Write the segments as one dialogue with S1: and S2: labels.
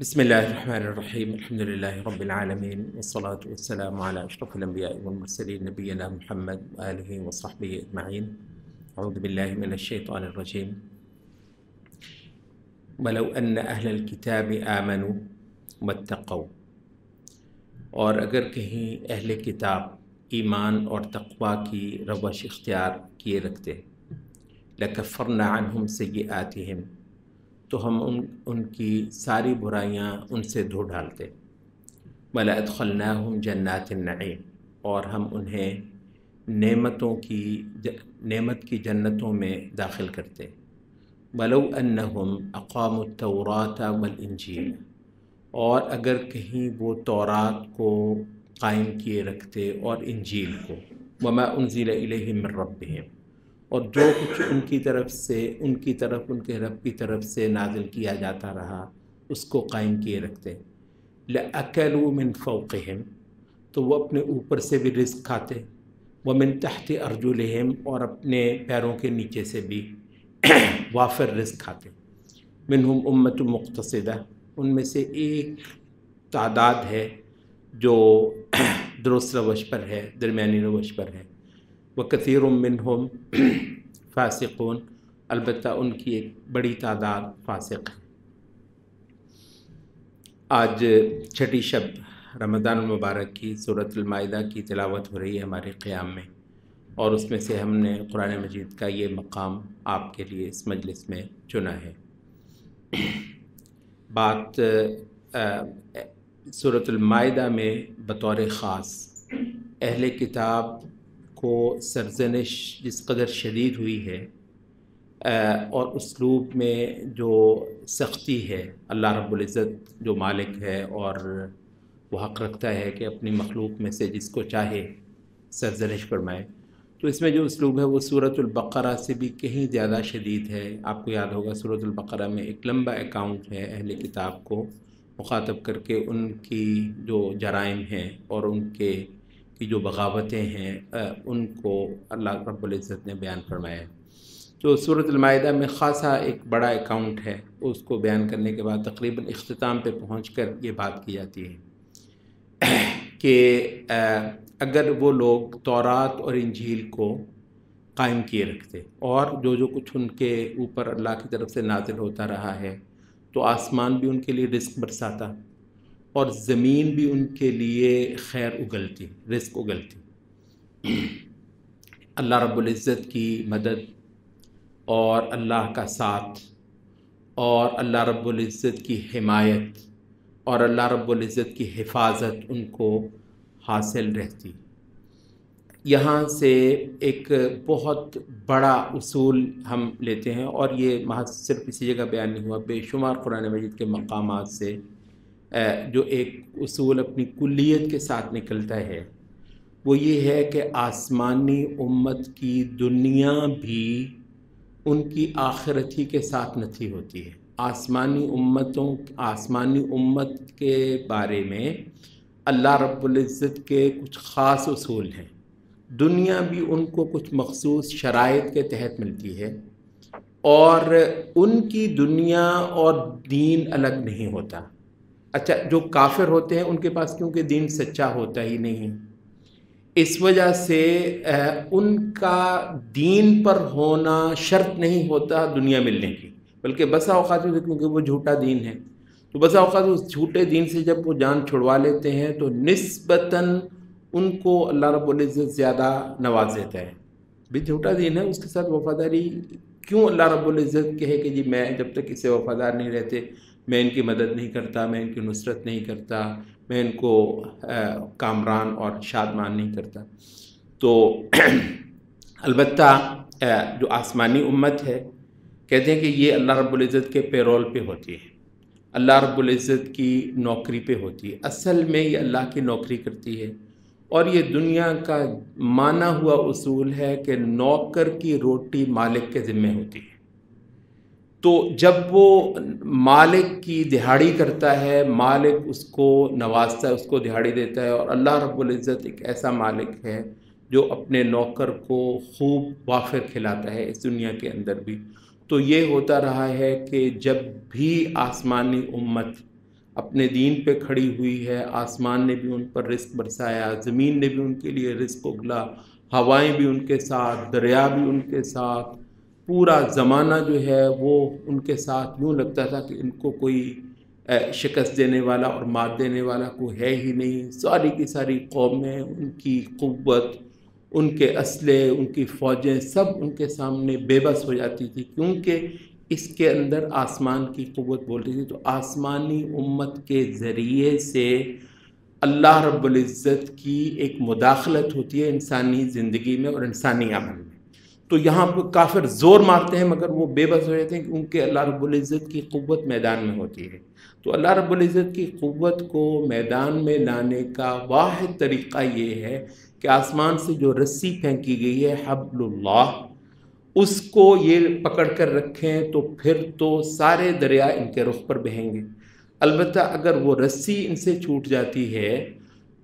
S1: بسم الله الرحمن الرحيم. الحمد لله رب العالمين والصلاة والسلام على أشرف الأنبياء والمرسلين نبينا محمد وآله وصحبه أجمعين. أعوذ بالله من الشيطان الرجيم. ولو أن أهل الكتاب آمنوا واتقوا اور اگر کہیں اہل کتاب ایمان اور تقوا کی روش اختیار کیے رکھتے لکفرنا عنہم سیئاتہم تو ہم ان ان کی ساری برائیاں ان سے دھو ڈالتے۔ ولا ادخلناہم جنات النعیم اور ہم انہیں نعمتوں کی، نعمت کی جنتوں میں داخل کرتے۔ ولو انہم اقام التورات والانجیل اور اگر کہیں وہ تورات کو قائم کیے رکھتے اور انجیل کو۔ وما انزل الیہم من ربہم اور جو کچھ ان کی طرف سے، ان کی طرف، ان کے رب کی طرف سے نازل کیا جاتا رہا، اس کو قائم کیے رکھتے۔ لَأَكَلُوا مِن فَوْقِهِمْ، تو وہ اپنے اوپر سے بھی رزق کھاتے۔ وہ من تحت اور اپنے پیروں کے نیچے سے بھی وافر رزق کھاتے۔ منہم امت مقتصدہ، ان میں سے ایک تعداد ہے جو درست روش پر ہے، درمیانی روش پر ہے۔ وہ کثیر منہم فاسقون، البتہ ان کی ایک بڑی تعداد فاسق ہے آج چھٹی شب رمضان المبارک کی صورت المائدہ کی تلاوت ہو رہی ہے ہمارے قیام میں، اور اس میں سے ہم نے قرآن مجید کا یہ مقام آپ کے لیے اس مجلس میں چنا ہے۔ بات صورت المائدہ میں بطور خاص اہل کتاب کو سرزنش جس قدر شدید ہوئی ہے اور اسلوب میں جو سختی ہے، اللہ رب العزت جو مالک ہے اور وہ حق رکھتا ہے کہ اپنی مخلوق میں سے جس کو چاہے سرزنش فرمائے۔ تو اس میں جو اسلوب ہے وہ صورت البقرہ سے بھی کہیں زیادہ شدید ہے۔ آپ کو یاد ہوگا صورت البقرہ میں ایک لمبا اکاؤنٹ ہے اہل کتاب کو مخاطب کر کے ان کی جو جرائم ہیں اور ان کے کی جو بغاوتیں ہیں ان کو اللہ رب العزت نے بیان فرمایا تو صورت المائدہ میں خاصا ایک بڑا اکاؤنٹ ہے، اس کو بیان کرنے کے بعد تقریباً اختتام پہ پہنچ کر یہ بات کی جاتی ہے کہ اگر وہ لوگ تورات اور انجیل کو قائم کیے رکھتے، اور جو جو کچھ ان کے اوپر اللہ کی طرف سے نازل ہوتا رہا ہے، تو آسمان بھی ان کے لیے رزق برساتا۔ اور زمین بھی ان کے لیے خیر اگلتی، رزق اگلتی۔ اللہ رب العزت کی مدد اور اللہ کا ساتھ اور اللہ رب العزت کی حمایت اور اللہ رب العزت کی حفاظت ان کو حاصل رہتی۔ یہاں سے ایک بہت بڑا اصول ہم لیتے ہیں اور یہ محض صرف اسی جگہ بیان نہیں ہوا، بے شمار قرآن مجید کے مقامات سے جو ایک اصول اپنی کلیت کے ساتھ نکلتا ہے، وہ یہ ہے کہ آسمانی امت کی دنیا بھی ان کی آخرت ہی کے ساتھ نتھی ہوتی ہے۔ آسمانی امتوں، آسمانی امت کے بارے میں اللہ رب العزت کے کچھ خاص اصول ہیں۔ دنیا بھی ان کو کچھ مخصوص شرائط کے تحت ملتی ہے اور ان کی دنیا اور دین الگ نہیں ہوتا۔ اچھا جو کافر ہوتے ہیں، ان کے پاس کیونکہ دین سچا ہوتا ہی نہیں۔ اس وجہ سے ان کا دین پر ہونا شرط نہیں ہوتا دنیا ملنے کی۔ بلکہ بسا اوقات کیونکہ وہ جھوٹا دین ہے۔ تو بسا اوقات اس جھوٹے دین سے جب وہ جان چھڑوا لیتے ہیں، تو نسبتاً ان کو اللہ رب العزت زیادہ نواز دیتا ہے۔ بھی جھوٹا دین ہے، اس کے ساتھ وفاداری، کیوں اللہ رب العزت کہے کہ جی میں جب تک اسے وفادار نہیں رہتے میں ان کی مدد نہیں کرتا، میں ان کی نصرت نہیں کرتا، میں ان کو کامران اور شادمان نہیں کرتا۔ تو البتہ جو آسمانی امت ہے، کہتے ہیں کہ یہ اللہ رب العزت کے پیرول پہ ہوتی ہے۔ اللہ رب العزت کی نوکری پہ ہوتی ہے۔ اصل میں یہ اللہ کی نوکری کرتی ہے۔ اور یہ دنیا کا مانا ہوا اصول ہے کہ نوکر کی روٹی مالک کے ذمے ہوتی ہے۔ تو جب وہ مالک کی دہاڑی کرتا ہے، مالک اس کو نوازتا ہے، اس کو دہاڑی دیتا ہے اور اللہ رب العزت ایک ایسا مالک ہے جو اپنے نوکر کو خوب وافر کھلاتا ہے اس دنیا کے اندر بھی۔ تو یہ ہوتا رہا ہے کہ جب بھی آسمانی امت اپنے دین پہ کھڑی ہوئی ہے، آسمان نے بھی ان پر رزق برسایا، زمین نے بھی ان کے لیے رزق اگلا، ہوائیں بھی ان کے ساتھ، دریا بھی ان کے ساتھ پورا زمانہ جو ہے وہ ان کے ساتھ یوں لگتا تھا کہ ان کو کوئی شکست دینے والا اور مات دینے والا کوئی ہے ہی نہیں۔ ساری کی ساری قومیں، ان کی قوت، ان کے اسلحے، ان کی فوجیں سب ان کے سامنے بے بس ہو جاتی تھی۔ کیونکہ اس کے اندر آسمان کی قوت بول رہی تھی۔ تو آسمانی امت کے ذریعے سے اللہ رب العزت کی ایک مداخلت ہوتی ہے انسانی زندگی میں اور انسانی عمل میں۔ تو یہاں پہ کافر زور مارتے ہیں، مگر وہ بے بس ہو جاتے ہیں کیونکہ اللہ رب العزت کی قوت میدان میں ہوتی ہے۔ تو اللہ رب العزت کی قوت کو میدان میں لانے کا واحد طریقہ یہ ہے کہ آسمان سے جو رسی پھینکی گئی ہے، حبل اللہ، اس کو یہ پکڑ کر رکھیں تو پھر تو سارے دریا ان کے رخ پر بہیں گے۔ البتہ اگر وہ رسی ان سے چھوٹ جاتی ہے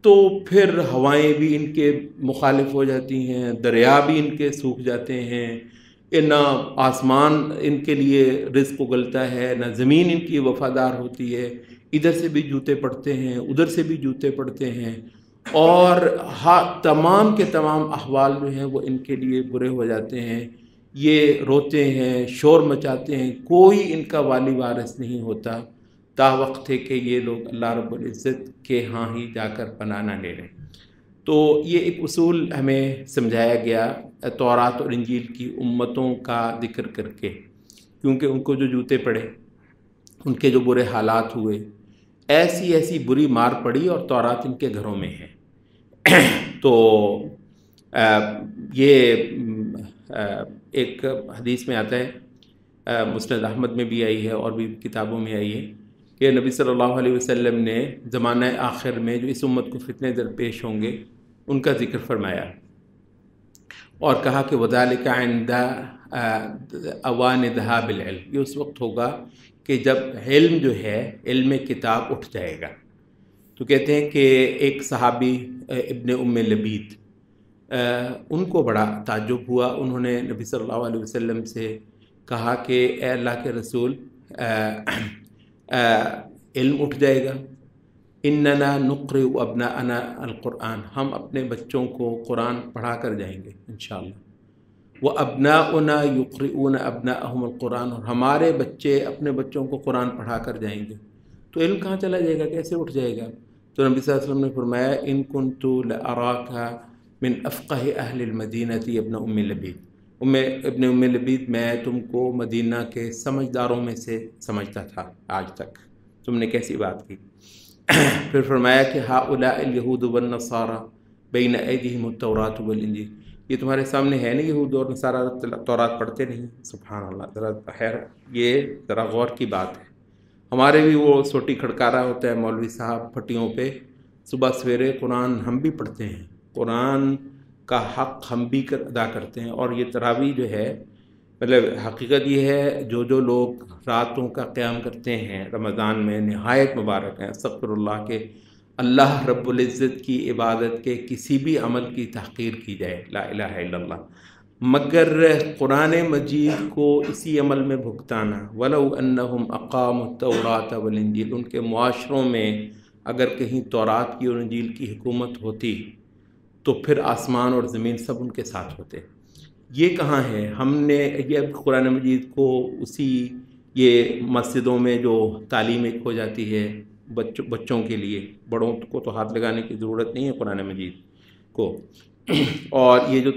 S1: تو پھر ہوائیں بھی ان کے مخالف ہو جاتی ہیں، دریا بھی ان کے سوکھ جاتے ہیں۔ نہ آسمان ان کے لیے رزق اگلتا ہے، نہ زمین ان کی وفادار ہوتی ہے۔ ادھر سے بھی جوتے پڑتے ہیں، ادھر سے بھی جوتے پڑتے ہیں۔ اور تمام کے تمام احوال جو ہیں وہ ان کے لیے برے ہو جاتے ہیں۔ یہ روتے ہیں، شور مچاتے ہیں، کوئی ان کا والی وارث نہیں ہوتا۔ تا وقت ہے کہ یہ لوگ اللہ رب العزت کے ہاں ہی جا کر پنانا لے لیں۔ تو یہ ایک اصول ہمیں سمجھایا گیا تورات اور انجیل کی امتوں کا ذکر کر کے، کیونکہ ان کو جو جوتے پڑے، ان کے جو برے حالات ہوئے، ایسی ایسی بری مار پڑی اور تورات ان کے گھروں میں ہے۔ تو یہ ایک حدیث میں آتا ہے مسند احمد میں بھی آئی ہے اور بھی کتابوں میں آئی ہے۔ کہ نبی صلی اللہ علیہ وسلم نے زمانہ آخر میں جو اس امت کو فتنے درپیش ہوں گے، ان کا ذکر فرمایا۔ اور کہا کہ وزال کا آئندہ اوان دہاب العلم۔ یہ اس وقت ہوگا کہ جب علم جو ہے، علم کتاب اٹھ جائے گا۔ تو کہتے ہیں کہ ایک صحابی، ابن ام لبید ان کو بڑا تعجب ہوا۔ انہوں نے نبی صلی اللہ علیہ وسلم سے کہا کہ اے اللہ کے رسول علم اٹھ جائے گا۔ اننا نقر ابنا انا القرآن۔ ہم اپنے بچوں کو قرآن پڑھا کر جائیں گے انشاءاللہ۔ وہ ابنا انا یقر اون ابنا احم القرآن۔ اور ہمارے بچے اپنے بچوں کو قرآن پڑھا کر جائیں گے۔ تو علم کہاں چلا جائے گا؟ کیسے اٹھ جائے گا؟ تو نبی صلی اللہ علیہ وسلم نے فرمایا، ان کن تو لراکا من افقہ اہل المدینہ ابن ام لبید ام ابن ام لبید میں تم کو مدینہ کے سمجھداروں میں سے سمجھتا تھا آج تک۔ تم نے کیسی بات کی؟ پھر فرمایا کہ ہا الا الہود والنصارى بین ایدیہم التورات والانجیل۔ یہ تمہارے سامنے ہے نہیں یہود اور نصارہ، تورات پڑھتے نہیں۔ سبحان اللہ ذرا خیر یہ ذرا غور کی بات ہے۔ ہمارے بھی وہ سوٹی کھڑکارا ہوتا ہے مولوی صاحب پھٹیوں پہ۔ صبح سویرے قرآن ہم بھی پڑھتے ہیں۔ قرآن کا حق ہم بھی ادا کرتے ہیں۔ اور یہ تراوی جو ہے مطلب حقیقت یہ ہے، جو جو لوگ راتوں کا قیام کرتے ہیں، رمضان میں نہایت مبارک ہیں۔ سفر اللہ کے اللہ رب العزت کی عبادت کے کسی بھی عمل کی تحقیر کی جائے۔ لا الہ الا اللہ۔ مگر قرآن مجید کو اسی عمل میں بھگتانا۔ ولو انہم اقام التورات والانجیل ان کے معاشروں میں اگر کہیں تورات کی اور انجیل کی حکومت ہوتی تو پھر آسمان اور زمین سب ان کے ساتھ ہوتے۔ یہ کہاں ہے؟ ہم نے یہ قرآن مجید کو اسی یہ مسجدوں میں جو تعلیم ایک ہو جاتی ہے بچوں بچوں کے لیے، بڑوں کو تو ہاتھ لگانے کی ضرورت نہیں ہے قرآن مجید کو۔ اور یہ جو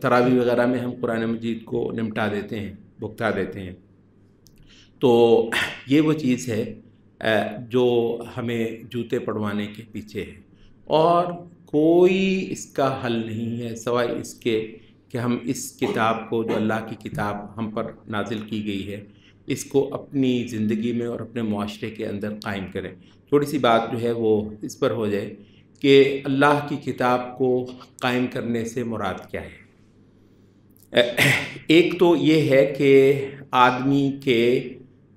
S1: تراوی وغیرہ میں ہم قرآن مجید کو نمٹا دیتے ہیں، بھگتا دیتے ہیں۔ تو یہ وہ چیز ہے جو ہمیں جوتے پڑوانے کے پیچھے ہے۔ اور کوئی اس کا حل نہیں ہے سوائے اس کے کہ ہم اس کتاب کو جو اللہ کی کتاب ہم پر نازل کی گئی ہے، اس کو اپنی زندگی میں اور اپنے معاشرے کے اندر قائم کریں۔ تھوڑی سی بات جو ہے وہ اس پر ہو جائے کہ اللہ کی کتاب کو قائم کرنے سے مراد کیا ہے۔ ایک تو یہ ہے کہ آدمی کے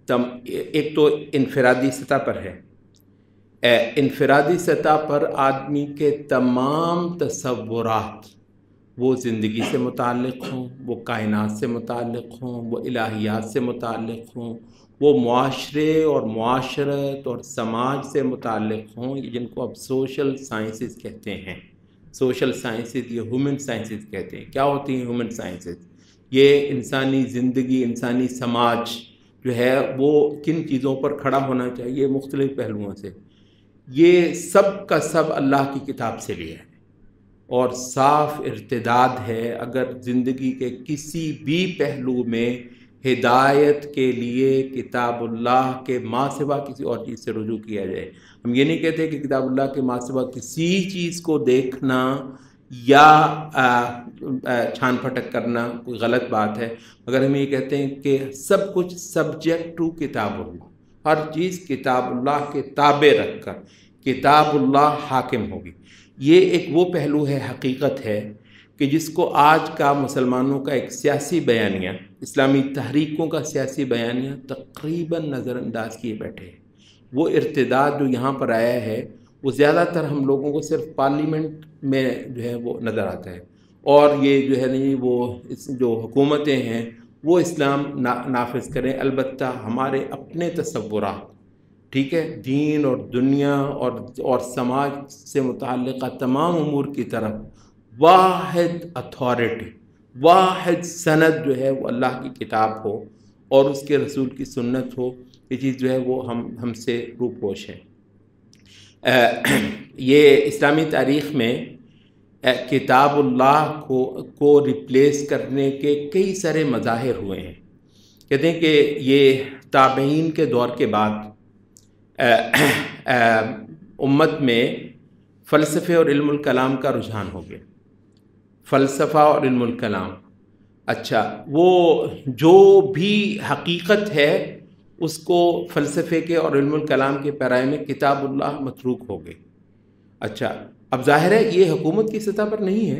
S1: تم، ایک تو انفرادی سطح پر ہے۔ انفرادی سطح پر آدمی کے تمام تصورات وہ زندگی سے متعلق ہوں، وہ کائنات سے متعلق ہوں، وہ الہیات سے متعلق ہوں، وہ معاشرے اور معاشرت اور سماج سے متعلق ہوں جن کو اب سوشل سائنسز کہتے ہیں۔ سوشل سائنسز یہ ہیومن سائنسز کہتے ہیں۔ کیا ہوتی ہیں ہیومن سائنسز؟ یہ انسانی زندگی، انسانی سماج جو ہے وہ کن چیزوں پر کھڑا ہونا چاہیے مختلف پہلوؤں سے؟ یہ سب کا سب اللہ کی کتاب سے بھی ہے۔ اور صاف ارتداد ہے اگر زندگی کے کسی بھی پہلو میں ہدایت کے لیے کتاب اللہ کے ماں سوا کسی اور چیز سے رجوع کیا جائے۔ ہم یہ نہیں کہتے کہ کتاب اللہ کے ماں سوا کسی چیز کو دیکھنا یا چھان پھٹک کرنا کوئی غلط بات ہے۔ مگر ہم یہ کہتے ہیں کہ سب کچھ سبجیکٹ ٹو کتاب اللہ ہر چیز کتاب اللہ کے تابع رکھ کر کتاب اللہ حاکم ہوگی۔ یہ ایک وہ پہلو ہے، حقیقت ہے کہ جس کو آج کا مسلمانوں کا ایک سیاسی بیانیہ، اسلامی تحریکوں کا سیاسی بیانیہ تقریباً نظر انداز کیے بیٹھے ہیں۔ وہ ارتداد جو یہاں پر آیا ہے، وہ زیادہ تر ہم لوگوں کو صرف پارلیمنٹ میں جو ہے وہ نظر آتا ہے۔ اور یہ جو ہے نہیں، وہ جو حکومتیں ہیں وہ اسلام نافذ کریں، البتہ ہمارے اپنے تصورات، ٹھیک ہے؟ دین اور دنیا اور اور سماج سے متعلقہ تمام امور کی طرف واحد اتھارٹی واحد سند جو ہے وہ اللہ کی کتاب ہو اور اس کے رسول کی سنت ہو، یہ چیز جو ہے وہ ہم ہم سے روپوش ہے۔ یہ اسلامی تاریخ میں کتاب اللہ کو کو ریپلیس کرنے کے کئی سارے مظاہر ہوئے ہیں۔ کہتے ہیں کہ یہ تابعین کے دور کے بعد امت میں فلسفے اور علم الکلام کا رجحان ہو گیا۔ فلسفہ اور علم الکلام۔ اچھا وہ جو بھی حقیقت ہے، اس کو فلسفے کے اور علم الکلام کے پیرائے میں کتاب اللہ متروک ہو گئی۔ اچھا اب ظاہر ہے یہ حکومت کی سطح پر نہیں ہے،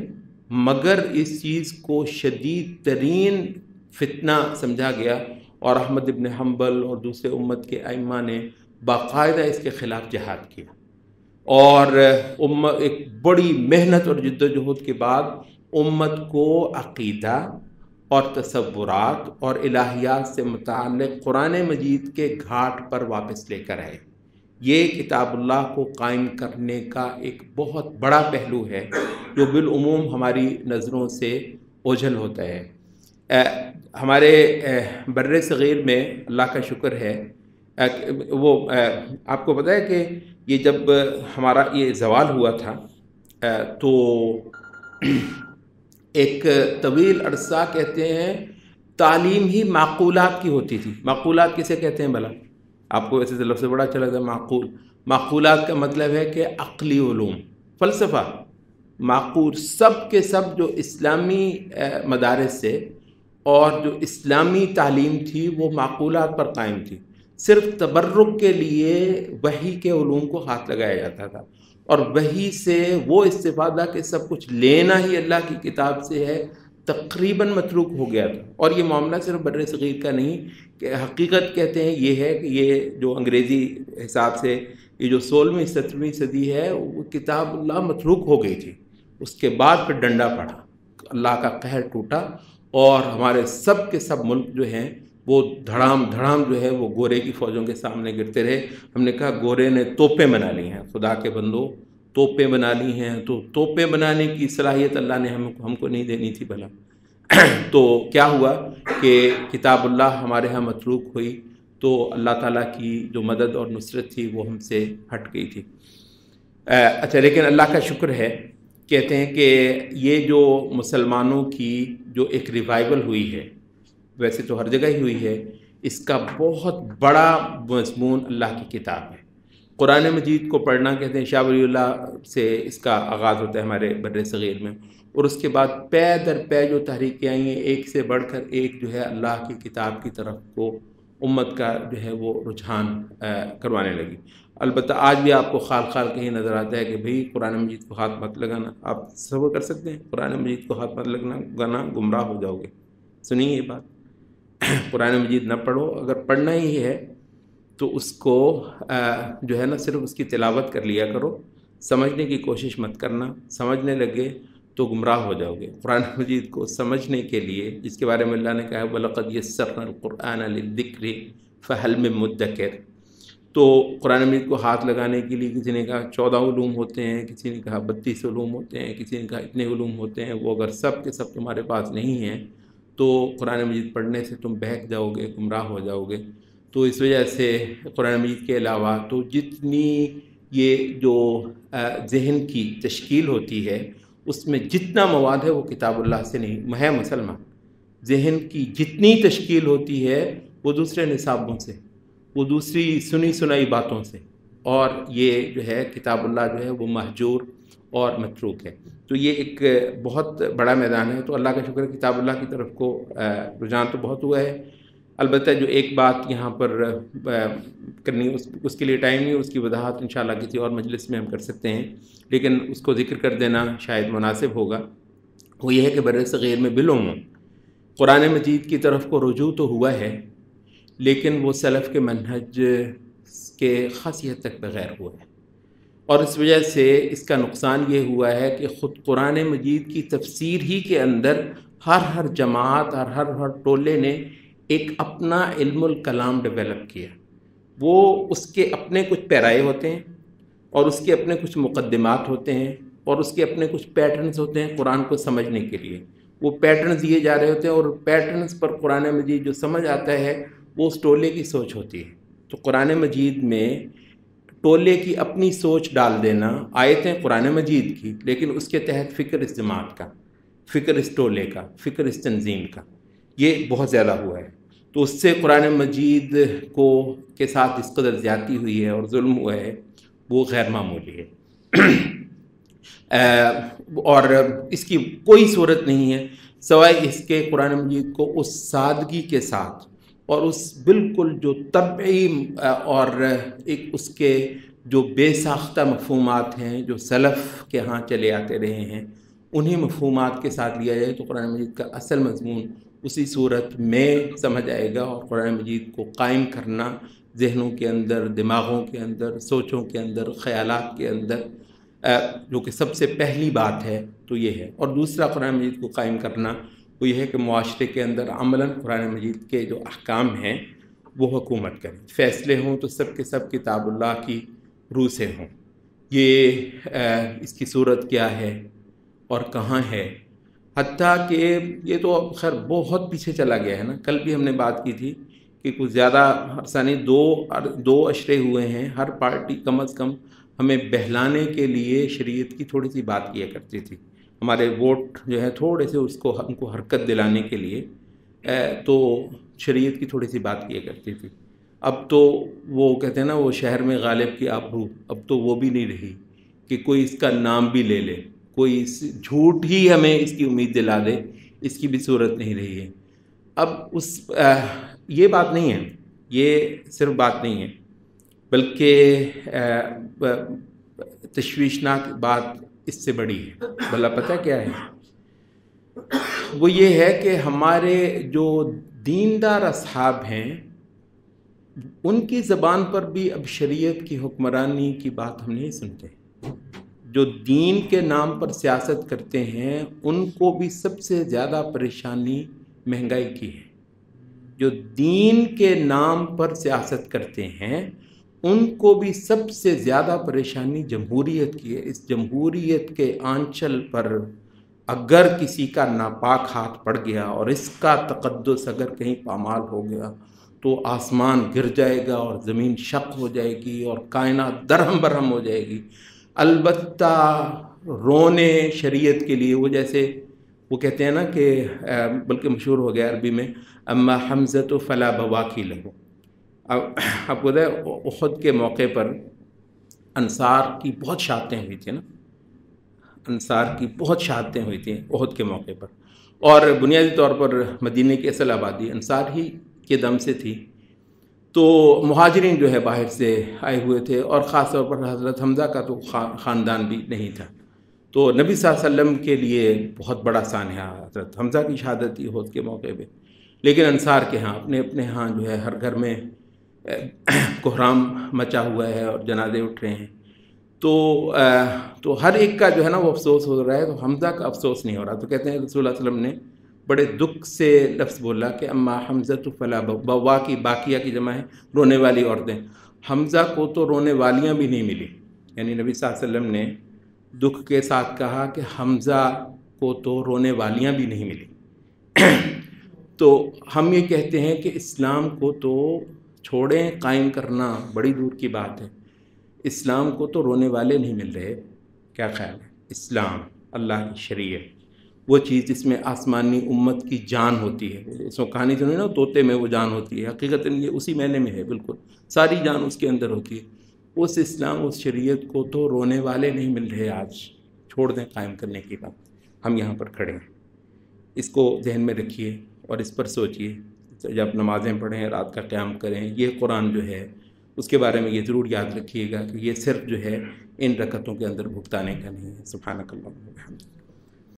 S1: مگر اس چیز کو شدید ترین فتنہ سمجھا گیا اور احمد ابن حنبل اور دوسرے امت کے ائمہ نے باقاعدہ اس کے خلاف جہاد کیا۔ اور امت ایک بڑی محنت اور جد و جہد کے بعد امت کو عقیدہ اور تصورات اور الہیات سے متعلق قرآن مجید کے گھاٹ پر واپس لے کر آئے۔ یہ کتاب اللہ کو قائم کرنے کا ایک بہت بڑا پہلو ہے جو بالعموم ہماری نظروں سے اوجھل ہوتا ہے۔ ہمارے بر صغیر میں اللہ کا شکر ہے۔ وہ آپ کو پتہ ہے کہ یہ جب ہمارا یہ زوال ہوا تھا تو ایک طویل عرصہ کہتے ہیں تعلیم ہی معقولات کی ہوتی تھی۔ معقولات کسے کہتے ہیں بھلا؟ آپ کو ویسے لفظ بڑا اچھا لگتا ہے معقول. معقولات کا مطلب ہے کہ عقلی علوم، فلسفہ. معقول سب کے سب جو اسلامی مدارس سے اور جو اسلامی تعلیم تھی وہ معقولات پر قائم تھی. صرف تبرک کے لیے وہی کے علوم کو ہاتھ لگایا جاتا تھا اور وہی سے وہ استفادہ کہ سب کچھ لینا ہی اللہ کی کتاب سے ہے تقریباً متروک ہو گیا تھا۔ اور یہ معاملہ صرف بر صغیر کا نہیں، کہ حقیقت کہتے ہیں یہ ہے کہ یہ جو انگریزی حساب سے یہ جو سولہویں، سترویں صدی ہے، وہ کتاب اللہ متروک ہو گئی تھی۔ اس کے بعد پھر ڈنڈا پڑا۔ اللہ کا قہر ٹوٹا اور ہمارے سب کے سب ملک جو ہیں، وہ دھڑام دھڑام جو ہے، وہ گورے کی فوجوں کے سامنے گرتے رہے۔ ہم نے کہا گورے نے توپیں بنا لی ہیں۔ خدا کے بندو توپیں بنا لی ہیں تو توپیں بنانے کی صلاحیت اللہ نے ہم ہم کو نہیں دینی تھی بھلا۔ تو کیا ہوا کہ کتاب اللہ ہمارے ہاں متروک ہوئی تو اللہ تعالیٰ کی جو مدد اور نصرت تھی وہ ہم سے ہٹ گئی تھی۔ اچھا لیکن اللہ کا شکر ہے، کہتے ہیں کہ یہ جو مسلمانوں کی جو ایک ریوائول ہوئی ہے، ویسے تو ہر جگہ ہی ہوئی ہے، اس کا بہت بڑا مضمون اللہ کی کتاب ہے۔ قرآن مجید کو پڑھنا کہتے ہیں، شاہ ولی اللہ سے اس کا آغاز ہوتا ہے ہمارے بر صغیر میں۔ اور اس کے بعد پے در پے جو تحریکیں آئی ہیں، ایک سے بڑھ کر ایک جو ہے اللہ کی کتاب کی طرف کو امت کا جو ہے وہ رجحان کروانے لگی۔ البتہ آج بھی آپ کو خال خال کہیں نظر آتا ہے کہ بھئی قرآن مجید کو ہاتھ مت لگانا۔ آپ صبر کر سکتے ہیں، قرآن مجید کو ہاتھ مت لگنا، گانا گمراہ ہو جاؤ گے۔ سنیے یہ بات۔ قرآن مجید نہ پڑھو، اگر پڑھنا ہی ہے تو اس کو جو ہے نا، صرف اس کی تلاوت کر لیا کرو۔ سمجھنے کی کوشش مت کرنا۔ سمجھنے لگے تو گمراہ ہو جاؤ گے۔ قرآن مجید کو سمجھنے کے لیے، جس کے بارے میں اللہ نے کہا ہے بلقد یسرنا القرآن للذکر فہل میں مدکر تو قرآن مجید کو ہاتھ لگانے کے لیے کسی نے کہا چودہ علوم ہوتے ہیں، کسی نے کہا بتیس علوم ہوتے ہیں، کسی نے کہا اتنے علوم ہوتے ہیں، وہ اگر سب کے سب تمہارے پاس نہیں ہیں، تو قرآن مجید پڑھنے سے تم بہک جاؤ گے، گمراہ ہو جاؤ گے۔ تو اس وجہ سے قرآن مجید کے علاوہ تو جتنی یہ جو ذہن کی تشکیل ہوتی ہے، اس میں جتنا مواد ہے وہ کتاب اللہ سے نہیں ہے مسلمان ذہن کی جتنی تشکیل ہوتی ہے وہ دوسرے نصابوں سے، وہ دوسری سنی سنائی باتوں سے۔ اور یہ جو ہے، کتاب اللہ جو ہے وہ محجور اور متروک ہے۔ تو یہ ایک بہت بڑا میدان ہے۔ تو اللہ کا شکر کتاب اللہ کی طرف کو رجحان تو بہت ہوا ہے۔ البتہ جو ایک بات یہاں پر کرنی، اس اس کے لیے ٹائم نہیں، اس کی وضاحت انشاءاللہ کسی اور مجلس میں ہم کر سکتے ہیں۔ لیکن اس کو ذکر کر دینا شاید مناسب ہوگا۔ وہ یہ ہے کہ بر صغیر میں بالعموم قرآن مجید کی طرف کو رجوع تو ہوا ہے، لیکن وہ سلف کے منہج کے خاصیت تک بغیر ہوا ہے۔ اور اس وجہ سے اس کا نقصان یہ ہوا ہے کہ خود قرآن مجید کی تفسیر ہی کے اندر ہر ہر جماعت اور ہر ہر ٹولے نے ایک اپنا علم الکلام ڈیولپ کیا۔ وہ اس کے اپنے کچھ پیرائے ہوتے ہیں اور اس کے اپنے کچھ مقدمات ہوتے ہیں اور اس کے اپنے کچھ پیٹرنز ہوتے ہیں قرآن کو سمجھنے کے لیے۔ وہ پیٹرنز دیے جا رہے ہوتے ہیں اور پیٹرنز پر قرآن مجید جو سمجھ آتا ہے وہ اس ٹولے کی سوچ ہوتی ہے۔ تو قرآن مجید میں ٹولے کی اپنی سوچ ڈال دینا آیتیں قرآن مجید کی، لیکن اس کے تحت فکر اس جماعت کا، فکر اس ٹولے کا، فکر اس تنظیم کا، یہ بہت زیادہ ہوا ہے۔ تو اس سے قرآن مجید کو کے ساتھ اس قدر زیادتی ہوئی ہے اور ظلم ہوا ہے، وہ غیر معمولی ہے۔ اور اس کی کوئی صورت نہیں ہے، سوائے اس کے قرآن مجید کو اس سادگی کے ساتھ اور اس بالکل جو طبعی اور ایک اس کے جو بے ساختہ مفہومات ہیں، جو سلف کے ہاں چلے آتے رہے ہیں، انہیں مفہومات کے ساتھ لیا جائے تو قرآن مجید کا اصل مضمون اسی صورت میں سمجھ آئے گا اور قرآن مجید کو قائم کرنا ذہنوں کے اندر، دماغوں کے اندر، سوچوں کے اندر، خیالات کے اندر جو کہ سب سے پہلی بات ہے، تو یہ ہے۔ اور دوسرا قرآن مجید کو قائم کرنا وہ یہ ہے کہ معاشرے کے اندر عملاً قرآن مجید کے جو احکام ہیں وہ حکومت کریں۔ فیصلے ہوں تو سب کے سب کتاب اللہ کی روح سے ہوں۔ یہ اس کی صورت کیا ہے اور کہاں ہے؟ حتیٰ کہ یہ تو خیر بہت پیچھے چلا گیا ہے نا۔ کل بھی ہم نے بات کی تھی کہ کچھ زیادہ ثانی دو دو اشرے ہوئے ہیں۔ ہر پارٹی کم از کم ہمیں بہلانے کے لیے شریعت کی تھوڑی سی بات کیا کرتی تھی۔ ہمارے ووٹ جو ہے تھوڑے سے اس کو، ہم کو حرکت دلانے کے لیے تو شریعت کی تھوڑی سی بات کیا کرتی تھی۔ اب تو وہ کہتے ہیں نا، وہ شہر میں غالب کی آبرو، اب تو وہ بھی نہیں رہی کہ کوئی اس کا نام بھی لے لے۔ کوئی جھوٹ ہی ہمیں اس کی امید دلا دے، اس کی بھی صورت نہیں رہی ہے۔ اب اس یہ بات نہیں ہے، یہ صرف بات نہیں ہے، بلکہ تشویشناک بات اس سے بڑی ہے۔ بھلا پتہ کیا ہے؟ وہ یہ ہے کہ ہمارے جو دیندار اصحاب ہیں، ان کی زبان پر بھی اب شریعت کی حکمرانی کی بات ہم نہیں سنتے۔ جو دین کے نام پر سیاست کرتے ہیں، ان کو بھی سب سے زیادہ پریشانی مہنگائی کی ہے۔ جو دین کے نام پر سیاست کرتے ہیں، ان کو بھی سب سے زیادہ پریشانی جمہوریت کی ہے۔ اس جمہوریت کے آنچل پر اگر کسی کا ناپاک ہاتھ پڑ گیا اور اس کا تقدس اگر کہیں پامال ہو گیا، تو آسمان گر جائے گا اور زمین شک ہو جائے گی اور کائنات درہم برہم ہو جائے گی۔ البتہ رونے شریعت کے لیے، وہ جیسے وہ کہتے ہیں نا کہ بلکہ مشہور ہو گیا عربی میں، اما حمزت و فلاں بوا کی لہو۔ اب کو احد کے موقع پر انصار کی بہت شہادتیں ہوئی تھیں نا۔ انصار کی بہت شہادتیں ہوئی تھیں احد کے موقع پر۔ اور بنیادی طور پر مدینہ کی اصل آبادی انصار ہی کے دم سے تھی۔ تو مہاجرین جو ہے باہر سے آئے ہوئے تھے اور خاص طور پر حضرت حمزہ کا تو خاندان بھی نہیں تھا۔ تو نبی صلی اللہ علیہ وسلم کے لیے بہت بڑا سانحہ حضرت حمزہ کی شہادت تھی حوض کے موقع پہ۔ لیکن انصار کے ہاں اپنے اپنے ہاں جو ہے ہر گھر میں کوحرام مچا ہوا ہے اور جنازے اٹھ رہے ہیں۔ تو تو ہر ایک کا جو ہے نا وہ افسوس ہو رہا ہے تو حمزہ کا افسوس نہیں ہو رہا۔ تو کہتے ہیں رسول اللہ علیہ وسلم نے بڑے دکھ سے لفظ بولا کہ اما حمزہ تو فلاں بوا کی، باقیہ کی جمع ہے، رونے والی عورتیں۔ حمزہ کو تو رونے والیاں بھی نہیں ملی۔ یعنی نبی صلی اللہ علیہ وسلم نے دکھ کے ساتھ کہا کہ حمزہ کو تو رونے والیاں بھی نہیں ملی۔ تو ہم یہ کہتے ہیں کہ اسلام کو تو چھوڑیں، قائم کرنا بڑی دور کی بات ہے۔ اسلام کو تو رونے والے نہیں مل رہے۔ کیا خیال ہے؟ اسلام، اللہ کی شریعت۔ وہ چیز جس میں آسمانی امت کی جان ہوتی ہے۔ اس میں کہانی سنی نا، طوطے میں وہ جان ہوتی ہے۔ حقیقت یہ اسی معنی میں ہے، بالکل۔ ساری جان اس کے اندر ہوتی ہے۔ اس اسلام، اس شریعت کو تو رونے والے نہیں مل رہے آج۔ چھوڑ دیں قائم کرنے کی بات۔ ہم یہاں پر کھڑے ہیں۔ اس کو ذہن میں رکھیے اور اس پر سوچیے۔ جب نمازیں پڑھیں، رات کا قیام کریں، یہ قرآن جو ہے، اس کے بارے میں یہ ضرور یاد رکھیے گا کہ یہ صرف جو ہے، ان رکتوں کے اندر بھگتانے کا نہیں ہے۔ سبحانک اللہ